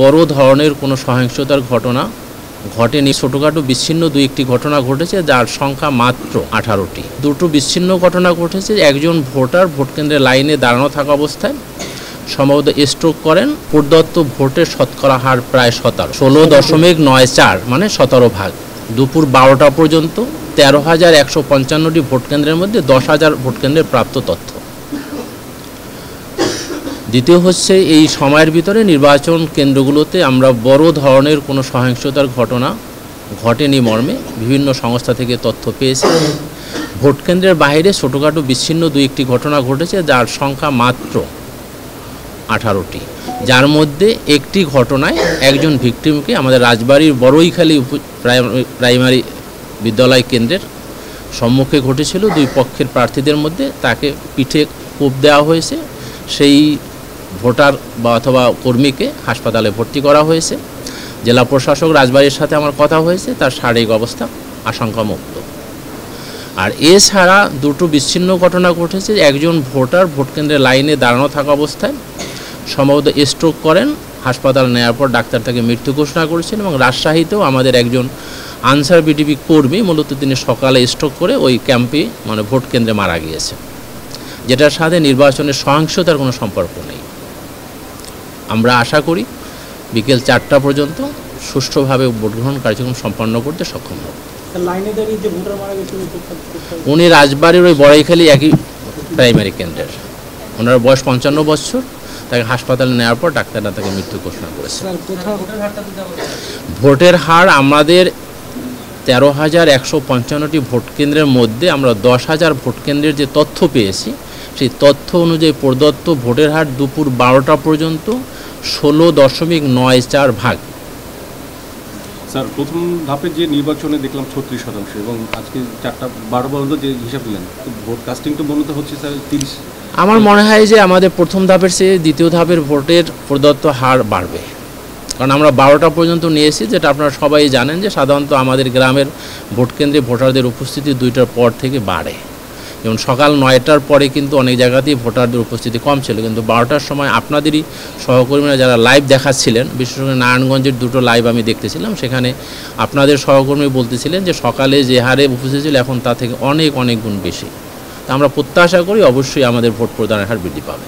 বড় ধরনের কোনো সহিংসতার ঘটনা ঘটেনি। ছোটোখাটো বিচ্ছিন্ন দুই একটি ঘটনা ঘটেছে, যার সংখ্যা মাত্র আঠারোটি। দুটো বিচ্ছিন্ন ঘটনা ঘটেছে, একজন ভোটার ভোট কেন্দ্রের লাইনে দাঁড়ানো থাকা অবস্থায়, সম্ভবত স্ট্রোক করেন। প্রদত্ত ভোটের শতকরা হার প্রায় সতেরো, ষোলো দশমিক নয় চার মানে সতেরো ভাগ। দুপুর বারোটা পর্যন্ত তেরো হাজার একশো পঞ্চান্নটি ভোট কেন্দ্রের মধ্যে দশ হাজার ভোট কেন্দ্রের প্রাপ্ত তথ্য। দ্বিতীয় হচ্ছে এই সময়ের ভিতরে নির্বাচন কেন্দ্রগুলোতে আমরা বড় ধরনের কোনো সহিংসতার ঘটনা ঘটেনি মর্মে। বিভিন্ন সংস্থা থেকে তথ্য পেয়েছি। ভোট কেন্দ্রের বাইরে ছোটোখাটো বিচ্ছিন্ন দুই একটি ঘটনা ঘটেছে, যার সংখ্যা মাত্র আঠারোটি। যার মধ্যে একটি ঘটনায় একজন ভিকটিমকে আমাদের রাজবাড়ির বড়ইখালী প্রাইমারি বিদ্যালয় কেন্দ্রের সম্মুখে ঘটেছিল। দুই পক্ষের প্রার্থীদের মধ্যে তাকে পিঠে কোপ দেওয়া হয়েছে। সেই ভোটার বা অথবা কর্মীকে হাসপাতালে ভর্তি করা হয়েছে। জেলা প্রশাসক রাজবাড়ির সাথে আমার কথা হয়েছে, তার শারীরিক অবস্থা আশঙ্কামুক্ত। আর এছাড়া দুটো বিচ্ছিন্ন ঘটনা ঘটেছে, একজন ভোটার ভোট কেন্দ্রের লাইনে দাঁড়ানো থাকা অবস্থায় সম্ভবত স্ট্রোক করেন, হাসপাতাল নেওয়ার পর ডাক্তার তাকে মৃত্যু ঘোষণা করেছেন এবং রাজশাহীতেও আমাদের একজন আনসার বিটিভি কর্মী, মূলত তিনি সকালে স্ট্রোক করে ওই ক্যাম্পে মানে ভোট কেন্দ্রে মারা গিয়েছে যেটার সাথে নির্বাচনের সহিংসতার কোনো সম্পর্ক নেই। আমরা আশা করি বিকেল চারটা পর্যন্ত সুষ্ঠুভাবে ভোট গ্রহণ কার্যক্রম সম্পন্ন করতে সক্ষম হব। উনি? রাজবাড়ির ওই বড়াইখালী একই প্রাইমারি কেন্দ্রের। ওনার বয়স পঞ্চান্ন বছর তাকে হাসপাতালে নেওয়ার পর ডাক্তাররা তাকে মৃত্যু ঘোষণা করেছে। ভোটের হার আমাদের তেরো হাজার একশো পঞ্চান্নটি ভোট কেন্দ্রের মধ্যে আমরা দশ হাজার ভোট কেন্দ্রের যে তথ্য পেয়েছি সেই তথ্য অনুযায়ী প্রদত্ত ভোটের হার দুপুর বারোটা পর্যন্ত ষোলো দশমিক নয় চার ভাগ। স্যার প্রথম ধাপে যে নির্বাচনে দেখলাম ছত্রিশ শতাংশ এবং আজকে চারটা বারো পর্যন্ত যে হিসাব দিলেন ভোট কাস্টিং তো মূলত হচ্ছে স্যার তিরিশ। আমার মনে হয় যে আমাদের প্রথম ধাপের চেয়ে দ্বিতীয় ধাপের ভোটের প্রদত্ত হার বাড়বে। কারণ আমরা বারোটা পর্যন্ত নিয়েছি যেটা আপনারা সবাই জানেন যে সাধারণত আমাদের গ্রামের ভোট কেন্দ্রে ভোটারদের উপস্থিতি দুইটার পর থেকে বাড়ে। যেমন সকাল নয়টার পরে কিন্তু অনেক জায়গাতেই ভোটারদের উপস্থিতি কম ছিল কিন্তু বারোটার সময় আপনাদেরই সহকর্মীরা যারা লাইভ দেখাচ্ছিলেন বিশেষ করে নারায়ণগঞ্জের দুটো লাইভ আমি দেখতেছিলাম সেখানে আপনাদের সহকর্মী বলতেছিলেন যে সকালে যে হারে উপস্থিতি ছিল এখন তা থেকে অনেক অনেক গুণ বেশি। তা আমরা প্রত্যাশা করি অবশ্যই আমাদের ভোট প্রদানের হার বৃদ্ধি পাবে।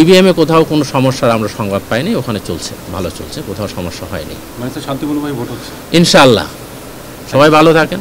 ইভিএমে কোথাও কোনো সমস্যার আমরা সংবাদ পাইনি ওখানে চলছে ভালো চলছে কোথাও সমস্যা হয়নি। মানে ইনশাআল্লাহ। সবাই ভালো থাকেন.